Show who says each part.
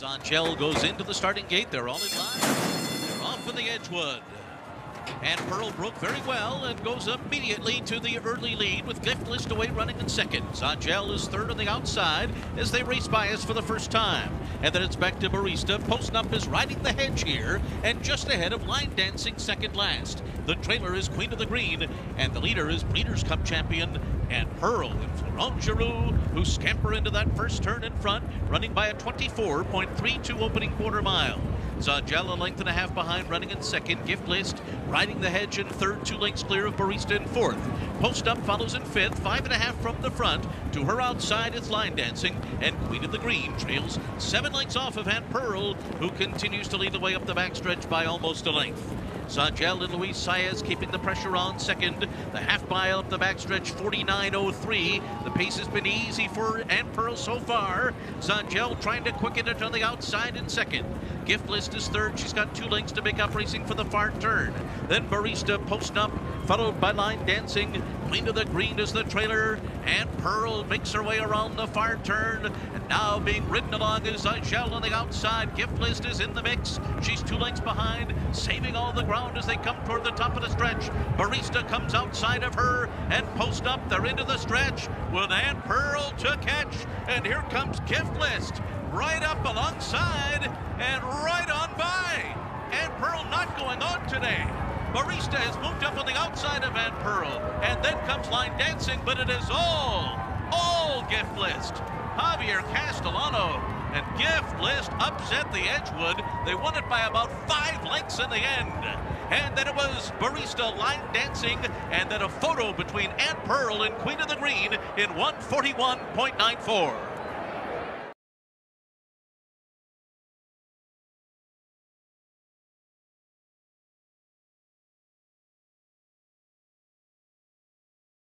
Speaker 1: Zangel goes into the starting gate. They're all in line. They're off in the Edgewood. Aunt Pearl broke very well and goes immediately to the early lead with Gift List away running in second. Zangel is third on the outside as they race by us for the first time. And then it's back to Barista. Post up is riding the hedge here and just ahead of Line Dancing second last. The trailer is Queen of the Green and the leader is Breeders' Cup champion Aunt Pearl and Florent Geroux who scamper into that first turn in front running by a 24.32 opening quarter mile. Zangel a length and a half behind, running in second. Gift List riding the hedge in third, two lengths clear of Barista in fourth. Post Up follows in fifth, five and a half from the front. To her outside, it's Line Dancing, and Queen of the Green trails seven lengths off of Aunt Pearl, who continues to lead the way up the backstretch by almost a length. Zangel and Luis Saez keeping the pressure on second. The half mile up the backstretch, 49.03. The pace has been easy for Aunt Pearl so far. Zangel trying to quicken it on the outside in second. Gift List is third. She's got two lengths to make up racing for the far turn. Then Barista post up, followed by Line Dancing. Queen of the Green is the trailer. Aunt Pearl makes her way around the far turn. And now being ridden along is Zangel on the outside. Gift List is in the mix. She's two lengths behind, saving all the ground as they come toward the top of the stretch. Barista comes outside of her and post up. They're into the stretch with Aunt Pearl to catch. And here comes Gift List right up alongside and right on by. Aunt Pearl not going on today. Barista has moved up on the outside of Aunt Pearl. And then comes Line Dancing, but it is all, all Gift List. Javier Castellano and Gift List upset the Edgewood. They won it by about five lengths in the end. And then it was Barista line dancing, and then a photo between Aunt Pearl and Queen of the Green in 141.94.